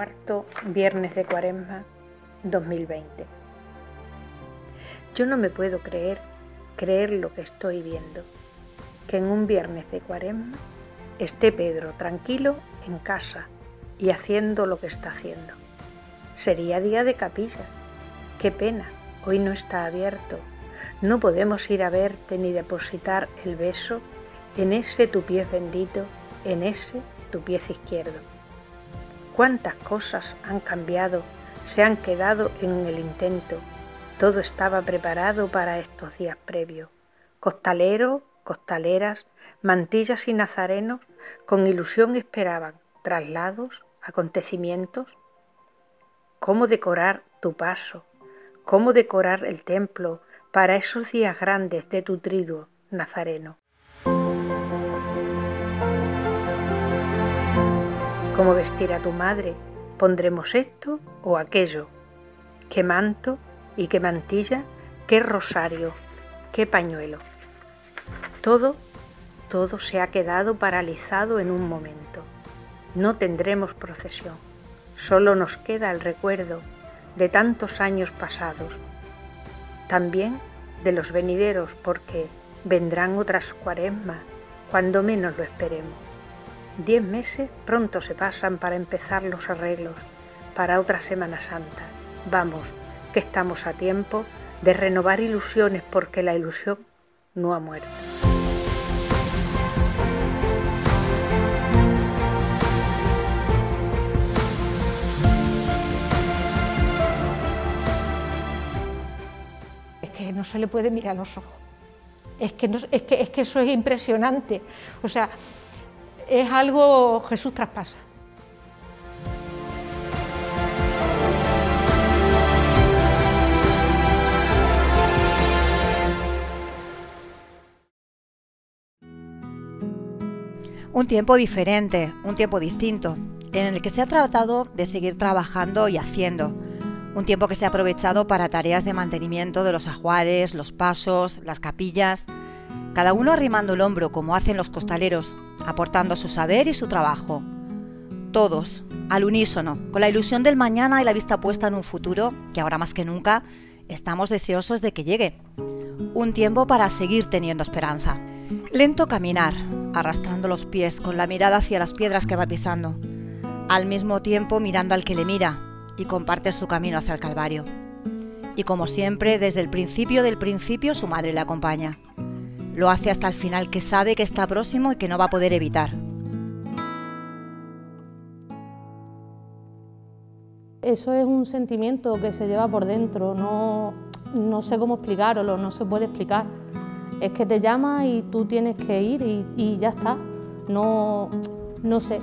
cuarto viernes de Cuaresma 2020. Yo no me puedo creer, creer lo que estoy viendo, que en un viernes de Cuaresma esté Pedro tranquilo en casa y haciendo lo que está haciendo. Sería día de capilla. Qué pena, hoy no está abierto. No podemos ir a verte ni depositar el beso en ese tu pie bendito, en ese tu pie izquierdo. Cuántas cosas han cambiado, se han quedado en el intento. Todo estaba preparado para estos días previos. Costaleros, costaleras, mantillas y nazarenos con ilusión esperaban traslados, acontecimientos. ¿Cómo decorar tu paso? ¿Cómo decorar el templo para esos días grandes de tu triduo nazareno? ¿Cómo vestir a tu madre? ¿Pondremos esto o aquello? ¿Qué manto y qué mantilla? ¿Qué rosario? ¿Qué pañuelo? Todo, todo se ha quedado paralizado en un momento. No tendremos procesión. Solo nos queda el recuerdo de tantos años pasados. También de los venideros porque vendrán otras cuaresmas cuando menos lo esperemos. Diez meses pronto se pasan para empezar los arreglos para otra Semana Santa. Vamos, que estamos a tiempo de renovar ilusiones porque la ilusión no ha muerto. Es que no se le puede mirar los ojos. Es que, es que eso es impresionante. O sea, es algo Jesús traspasa. Un tiempo diferente, un tiempo distinto, en el que se ha tratado de seguir trabajando y haciendo. Un tiempo que se ha aprovechado para tareas de mantenimiento de los ajuares, los pasos, las capillas, cada uno arrimando el hombro como hacen los costaleros, aportando su saber y su trabajo. Todos, al unísono, con la ilusión del mañana y la vista puesta en un futuro que ahora más que nunca estamos deseosos de que llegue. Un tiempo para seguir teniendo esperanza. Lento caminar, arrastrando los pies con la mirada hacia las piedras que va pisando, al mismo tiempo mirando al que le mira y comparte su camino hacia el Calvario. Y como siempre, desde el principio del principio su madre le acompaña. Lo hace hasta el final que sabe que está próximo y que no va a poder evitar. Eso es un sentimiento que se lleva por dentro, no, no sé cómo explicarlo, no se puede explicar. Es que te llama y tú tienes que ir y, ya está. No, no sé,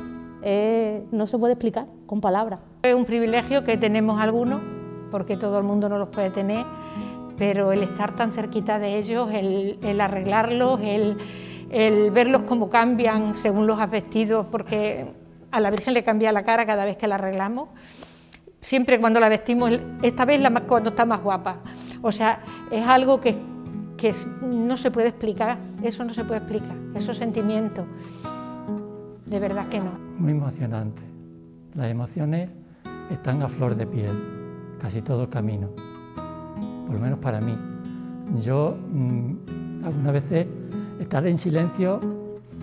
no se puede explicar con palabras. Es un privilegio que tenemos algunos, porque todo el mundo no los puede tener, pero el estar tan cerquita de ellos, el, arreglarlos, el, verlos cómo cambian según los has vestido, porque a la Virgen le cambia la cara cada vez que la arreglamos, siempre cuando la vestimos, esta vez la, cuando está más guapa. O sea, es algo que, que no se puede explicar, eso no se puede explicar, esos sentimientos, de verdad que no. Muy emocionante, las emociones están a flor de piel, casi todo el camino por lo menos para mí. Yo mm, algunas veces estar en silencio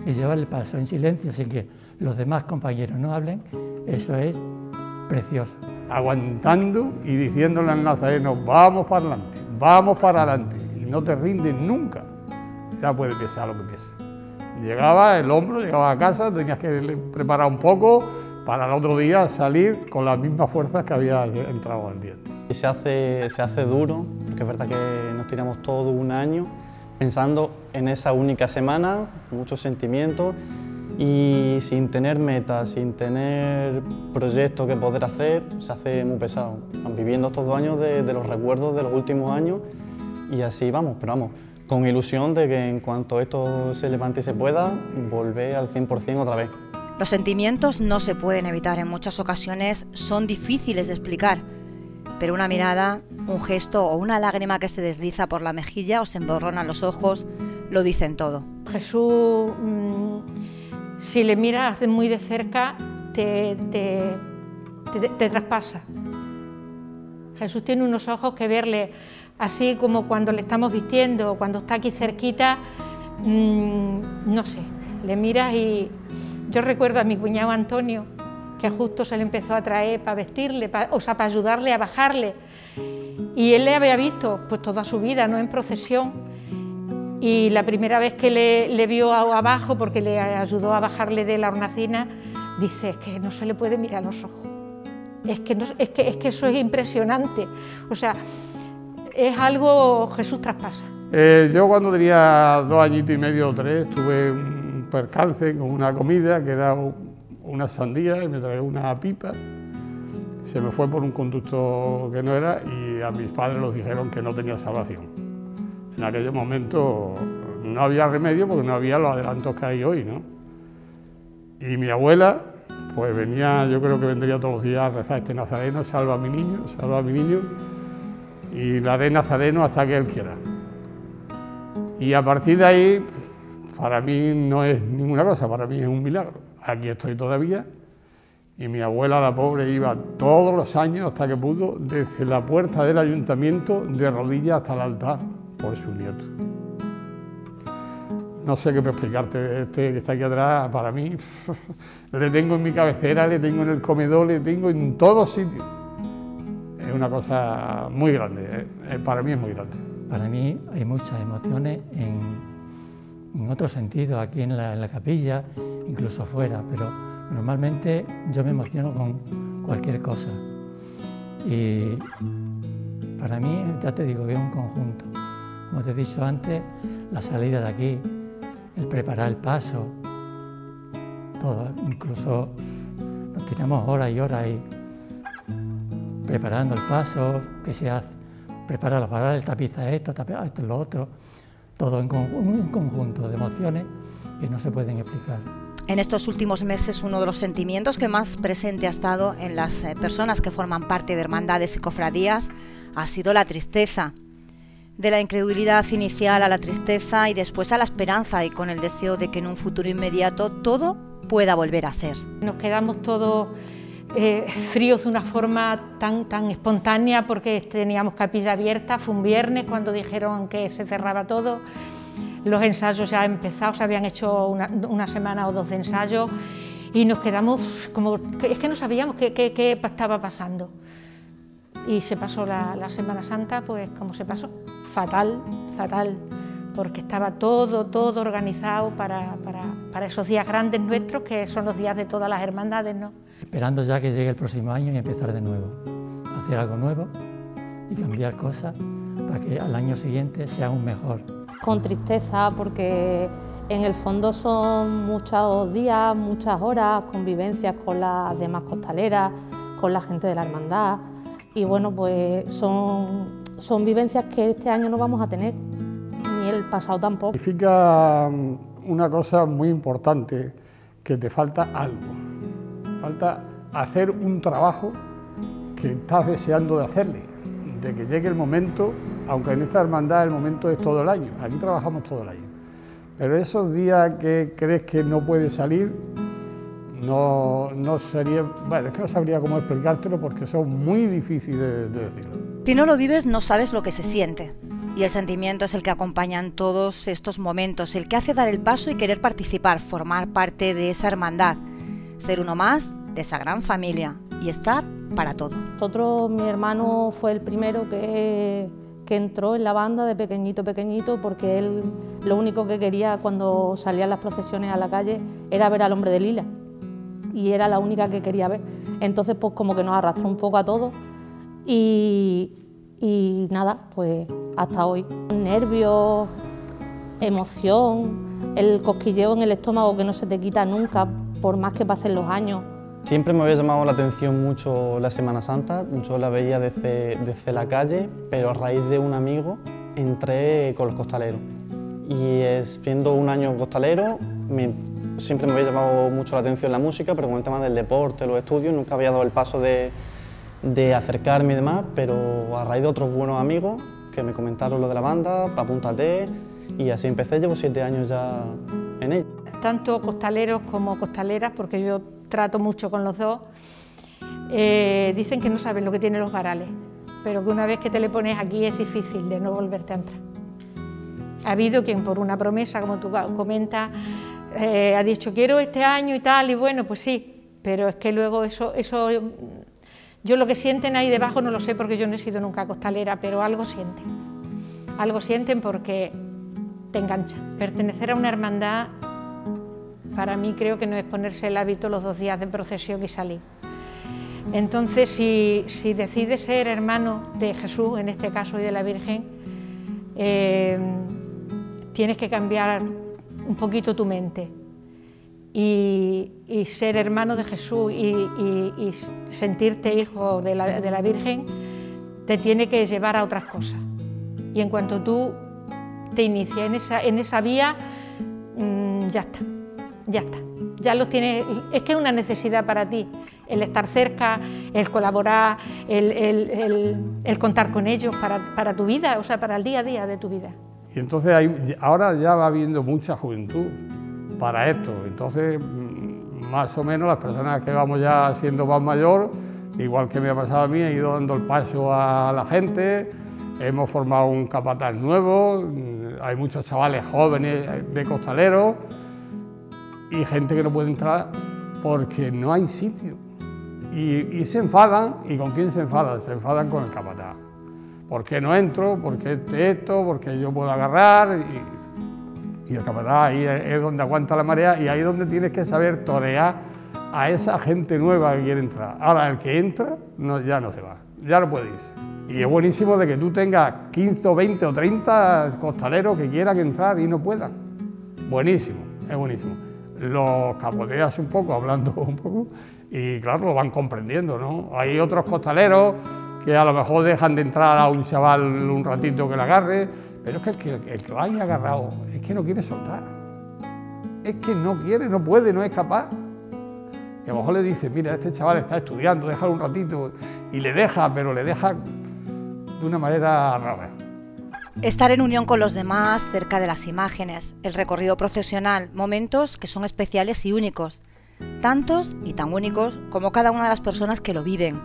y llevar el paso en silencio sin que los demás compañeros no hablen, eso es precioso. Aguantando y diciéndole al nazareno, vamos para adelante, vamos para adelante, y no te rindes nunca, ya puede pesar lo que pese. Llegaba el hombro, llegaba a casa, tenías que preparar un poco para el otro día salir con las mismas fuerzas que había entrado al diente. Se hace, se hace duro, porque es verdad que nos tiramos todo un año pensando en esa única semana, muchos sentimientos y sin tener metas, sin tener proyectos que poder hacer, se hace muy pesado. Viviendo estos dos años de, de los recuerdos de los últimos años y así vamos, pero vamos, con ilusión de que en cuanto esto se levante y se pueda, volver al 100% otra vez. Los sentimientos no se pueden evitar, en muchas ocasiones son difíciles de explicar pero una mirada, un gesto o una lágrima que se desliza por la mejilla o se emborronan los ojos lo dicen todo. Jesús, mm, si le miras muy de cerca, te, te, traspasa. Jesús tiene unos ojos que verle así como cuando le estamos vistiendo, cuando está aquí cerquita, mm, no sé, le miras y yo recuerdo a mi cuñado Antonio, justo se le empezó a traer para vestirle, o sea, para ayudarle a bajarle. Y él le había visto pues toda su vida, ¿no? En procesión. Y la primera vez que le, vio abajo, porque le ayudó a bajarle de la hornacina, dice, es que no se le puede mirar los ojos. Es que, es que, es que eso es impresionante. O sea, es algo Jesús traspasa. Eh, yo cuando tenía dos añitos y medio o tres tuve un percance con una comida que era una sandía y me traía una pipa. Se me fue por un conducto que no era y a mis padres los dijeron que no tenía salvación. En aquel momento no había remedio porque no había los adelantos que hay hoy, ¿no? Y mi abuela, pues venía, yo creo que vendría todos los días a rezar este nazareno, salva a mi niño, salva a mi niño, y la haré nazareno hasta que él quiera. Y a partir de ahí, para mí no es ninguna cosa, para mí es un milagro. Aquí estoy todavía, y mi abuela, la pobre, iba todos los años hasta que pudo, desde la puerta del ayuntamiento, de rodillas hasta el altar por su nieto. No sé qué explicarte, este que está aquí atrás, para mí, le tengo en mi cabecera, le tengo en el comedor, le tengo en todos sitios. Es una cosa muy grande, ¿eh? Eh, para mí es muy grande. Para mí hay muchas emociones en, en otro sentido, aquí en la, capilla, incluso fuera, pero normalmente yo me emociono con cualquier cosa. Y para mí, ya te digo que es un conjunto. Como te he dicho antes, la salida de aquí, el preparar el paso, todo, incluso nos tiramos horas y horas ahí preparando el paso, que se hace, preparar para el tapiza esto, tapizar esto, lo otro, todo en un conjunto de emociones que no se pueden explicar. En estos últimos meses, uno de los sentimientos que más presente ha estado en las eh, personas que forman parte de hermandades y cofradías ha sido la tristeza, de la incredulidad inicial a la tristeza y después a la esperanza y con el deseo de que en un futuro inmediato todo pueda volver a ser. Nos quedamos todos eh, fríos de una forma tan, tan espontánea porque teníamos capilla abierta, fue un viernes cuando dijeron que se cerraba todo, los ensayos ya empezados, se habían hecho una, semana o dos de ensayo y nos quedamos como, es que no sabíamos qué, qué, estaba pasando. Y se pasó la, la Semana Santa, pues como se pasó fatal, fatal, porque estaba todo, todo organizado para, para, esos días grandes nuestros, que son los días de todas las hermandades, ¿no? Esperando ya que llegue el próximo año y empezar de nuevo, hacer algo nuevo y cambiar cosas para que al año siguiente sea aún mejor. Con tristeza, porque en el fondo son muchos días, muchas horas, convivencias con las demás costaleras, con la gente de la hermandad, y bueno, pues son son vivencias que este año no vamos a tener, el pasado tampoco. Significa mm, una cosa muy importante, que te falta algo, falta hacer un trabajo que estás deseando de hacerle, de que llegue el momento, aunque en esta hermandad el momento es todo el año, aquí trabajamos todo el año, pero esos días que crees que no puedes salir, no, no sería, bueno, es que no sabría cómo explicártelo porque son muy difíciles de, de decirlo. Si no lo vives no sabes lo que se siente. Y el sentimiento es el que acompaña en todos estos momentos, el que hace dar el paso y querer participar, formar parte de esa hermandad, ser uno más de esa gran familia y estar para todo. Nosotros, mi hermano fue el primero que, que entró en la banda de pequeñito, pequeñito, porque él lo único que quería cuando salían las procesiones a la calle era ver al hombre de lila. Y era la única que quería ver. Entonces, pues como que nos arrastró un poco a todos y, nada, pues hasta hoy. Nervios, emoción, el cosquilleo en el estómago que no se te quita nunca, por más que pasen los años. Siempre me había llamado la atención mucho la Semana Santa, yo la veía desde, desde la calle, pero a raíz de un amigo entré con los costaleros. Y es, viendo un año costalero, siempre me había llamado mucho la atención la música, pero con el tema del deporte, los estudios, nunca había dado el paso de, de acercarme y demás, pero a raíz de otros buenos amigos que me comentaron lo de la banda, apúntate, y así empecé, llevo siete años ya en ella. Tanto costaleros como costaleras, porque yo trato mucho con los dos, eh, dicen que no saben lo que tienen los varales, pero que una vez que te le pones aquí es difícil de no volverte a entrar. Ha habido quien por una promesa, como tú comentas, eh, ha dicho quiero este año y tal, y bueno, pues sí, pero es que luego eso, eso, yo lo que sienten ahí debajo no lo sé porque yo no he sido nunca costalera, pero algo sienten, algo sienten porque te engancha. Pertenecer a una hermandad, para mí creo que no es ponerse el hábito los dos días de procesión y salir. Entonces, si, decides ser hermano de Jesús, en este caso, y de la Virgen, eh, tienes que cambiar un poquito tu mente y, ser hermano de Jesús y, sentirte hijo de la, Virgen te tiene que llevar a otras cosas. Y en cuanto tú te inicias en esa, en esa vía, mm, ya está, ya está. Ya lo tienes, es que es una necesidad para ti, el estar cerca, el colaborar, el, contar con ellos para, para tu vida, o sea, para el día a día de tu vida. Y entonces hay, ahora ya va habiendo mucha juventud para esto. Entonces, mm, más o menos las personas que vamos ya siendo más mayor, igual que me ha pasado a mí, he ido dando el paso a la gente, hemos formado un capataz nuevo, mm, hay muchos chavales jóvenes de costaleros y gente que no puede entrar porque no hay sitio. Y, se enfadan, ¿y con quién se enfadan? Se enfadan con el capataz. ¿Por qué no entro? ¿Por qué esto? ¿Por qué yo puedo agarrar? Y capataz ahí es donde aguanta la marea y ahí es donde tienes que saber torear a esa gente nueva que quiere entrar. Ahora, el que entra no, ya no se va, ya no puede irse. Y es buenísimo de que tú tengas 15 o 20 o 30 costaleros que quieran entrar y no puedan. Buenísimo, es buenísimo. Los capoteas un poco, hablando un poco, y claro, lo van comprendiendo, ¿no? Hay otros costaleros que a lo mejor dejan de entrar a un chaval un ratito que le agarre, pero es que el que, el que agarrado es que no quiere soltar. Es que no quiere, no puede, no es capaz. Y a lo mejor le dice, mira, este chaval está estudiando, déjalo un ratito, y le deja, pero le deja de una manera rara. Estar en unión con los demás, cerca de las imágenes, el recorrido procesional, momentos que son especiales y únicos, tantos y tan únicos como cada una de las personas que lo viven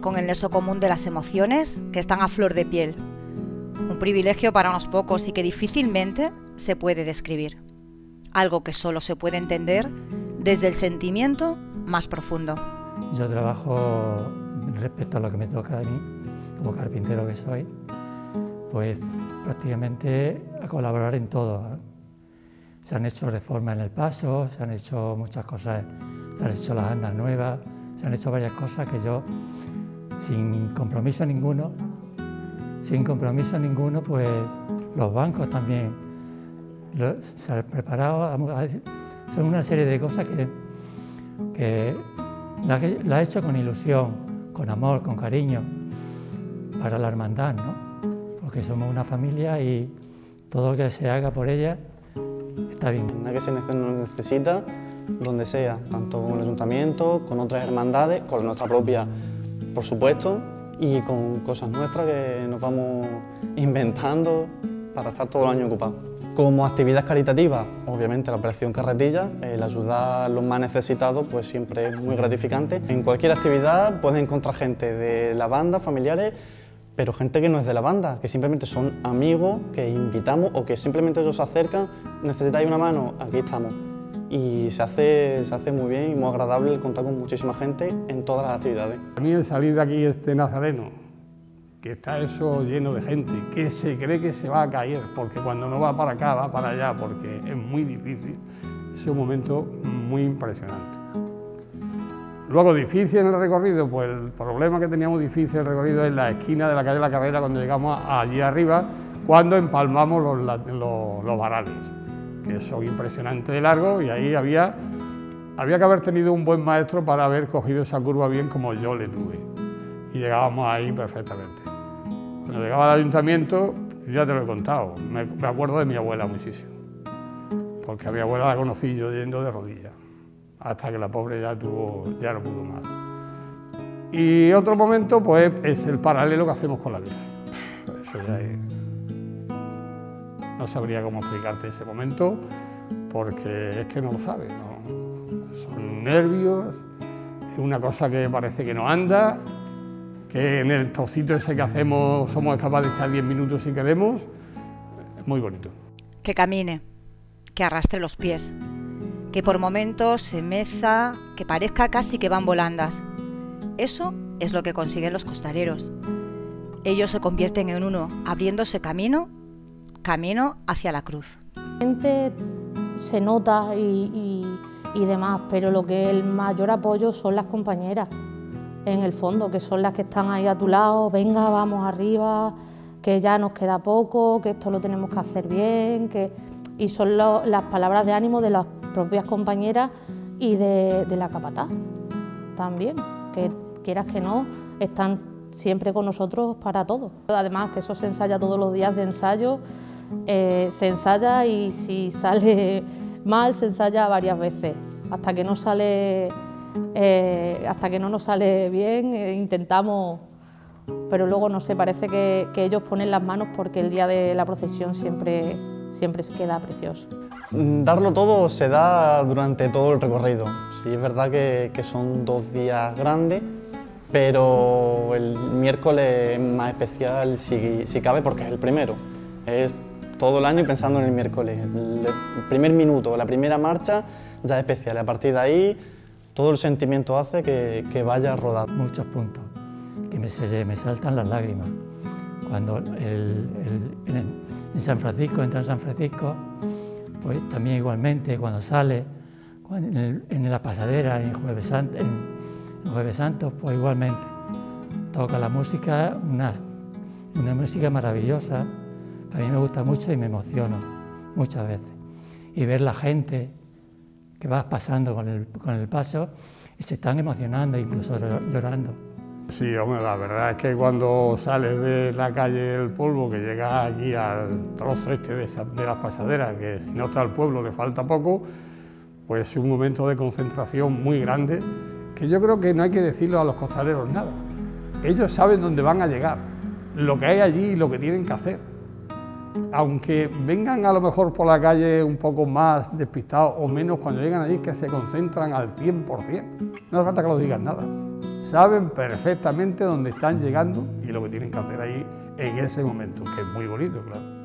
con el nexo común de las emociones que están a flor de piel. Un privilegio para unos pocos y que difícilmente se puede describir. Algo que solo se puede entender desde el sentimiento más profundo. Yo trabajo respecto a lo que me toca a mí, como carpintero que soy, pues prácticamente a colaborar en todo. Se han hecho reformas en el paso, se han hecho muchas cosas, se han hecho las andas nuevas, se han hecho varias cosas que yo sin compromiso ninguno, sin compromiso ninguno, pues los bancos también se han preparado, son una serie de cosas que, la, ha hecho con ilusión, con amor, con cariño, para la hermandad, ¿no? Porque somos una familia y todo lo que se haga por ella está bien. Nada que se necesita, donde sea, tanto con el ayuntamiento, con otras hermandades, con nuestra propia por supuesto, y con cosas nuestras que nos vamos inventando para estar todo el año ocupados. Como actividad caritativa, obviamente la operación Carretilla, el ayudar a los más necesitados pues siempre es muy gratificante. En cualquier actividad puedes encontrar gente de la banda, familiares, pero gente que no es de la banda, que simplemente son amigos que invitamos o que simplemente ellos se acercan, necesitáis una mano, aquí estamos y se hace, se hace muy bien y muy agradable contar con muchísima gente en todas las actividades. A mí el salir de aquí este Nazareno, que está eso lleno de gente, que se cree que se va a caer, porque cuando no va para acá, va para allá, porque es muy difícil, es un momento muy impresionante. Luego, difícil en el recorrido, pues el problema que teníamos difícil en el recorrido es la esquina de la calle de la Carrera cuando llegamos allí arriba, cuando empalmamos los, los, los varales que son impresionantes de largo y ahí había, había que haber tenido un buen maestro para haber cogido esa curva bien como yo le tuve. Y llegábamos ahí perfectamente. Cuando llegaba al ayuntamiento, ya te lo he contado, me, acuerdo de mi abuela muchísimo, porque a mi abuela la conocí yo yendo de rodillas, hasta que la pobre ya, tuvo, ya no pudo más. Y otro momento, pues, es el paralelo que hacemos con la vida. Eso ya es no sabría cómo explicarte ese momento porque es que no lo sabes. Son nervios, es una cosa que parece que no anda, que en el trocito ese que hacemos somos capaces de echar 10 minutos si queremos, es muy bonito. Que camine, que arrastre los pies, que por momentos se meza, que parezca casi que van volandas. Eso es lo que consiguen los costaleros. Ellos se convierten en uno, abriéndose camino, camino hacia la cruz. Gente se nota y, demás, pero lo que el mayor apoyo son las compañeras, en el fondo, que son las que están ahí a tu lado, venga, vamos arriba, que ya nos queda poco, que esto lo tenemos que hacer bien, que... y son las palabras de ánimo de las propias compañeras y de, de la capataz también, que quieras que no, están siempre con nosotros para todo. Además que eso se ensaya todos los días de ensayo, eh, se ensaya y si sale mal se ensaya varias veces, hasta que no sale, eh, hasta que no nos sale bien eh, intentamos, pero luego no sé, parece que, ellos ponen las manos porque el día de la procesión siempre, siempre se queda precioso. Mm, darlo todo se da durante todo el recorrido. Sí, es verdad que, son dos días grandes, pero el miércoles es más especial si, si, cabe porque es el primero. Todo el año pensando en el miércoles. El, primer minuto, la primera marcha ya es especial. A partir de ahí todo el sentimiento hace que, que vaya a rodar. Muchos puntos que me, me saltan las lágrimas. Cuando el, en, San Francisco, entra en San Francisco, pues también igualmente cuando sale, en, la pasadera, en Jueves Santo, Jueves Santo, pues igualmente. Toca la música, una, una música maravillosa, a mí me gusta mucho y me emociono muchas veces. Y ver la gente que va pasando con el, con el paso y se están emocionando, incluso llorando. Sí, hombre, la verdad es que cuando sales de la calle del polvo, que llegas aquí al trozo este de, de las pasaderas, que si no está el pueblo le falta poco, pues es un momento de concentración muy grande que yo creo que no hay que decirlo a los costaleros nada. Ellos saben dónde van a llegar, lo que hay allí y lo que tienen que hacer. Aunque vengan a lo mejor por la calle un poco más despistados o menos, cuando llegan allí que se concentran al 100%. No hace falta que los digan nada. Saben perfectamente dónde están llegando y lo que tienen que hacer ahí en ese momento, que es muy bonito, claro.